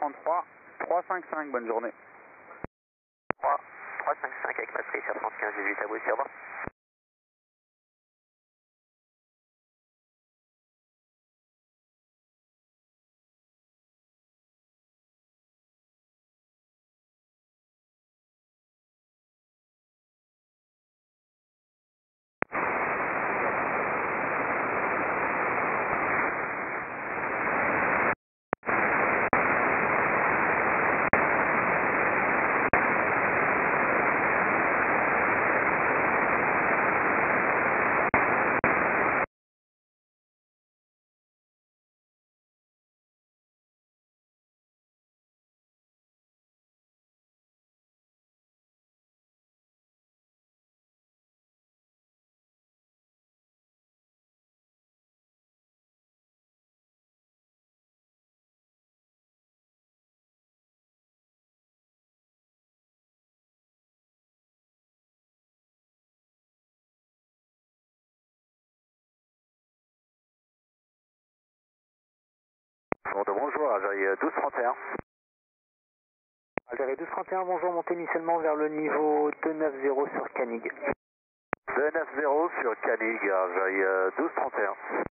133, 355, bonne journée. 3, 355 avec matrice à 35 18 à vous au revoir. Bordeaux, bonjour, Algérie 1231. Algérie 1231, bonjour, montez initialement vers le niveau 290 sur Canig. 290 sur Canig, Algérie 1231.